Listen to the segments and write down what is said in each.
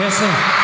Yes, sir.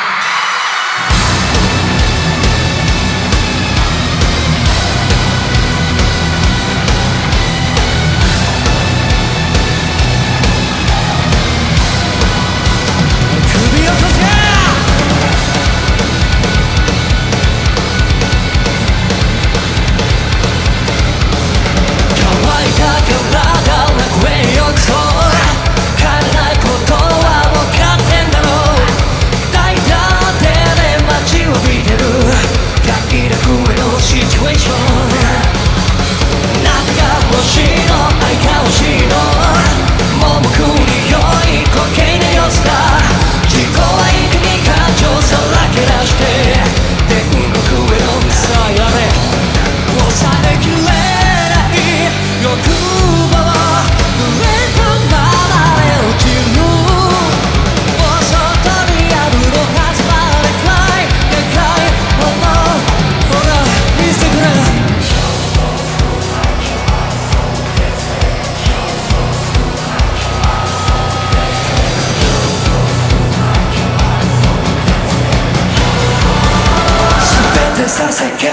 させけど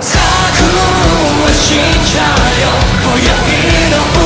さくはしちゃうよ。今宵の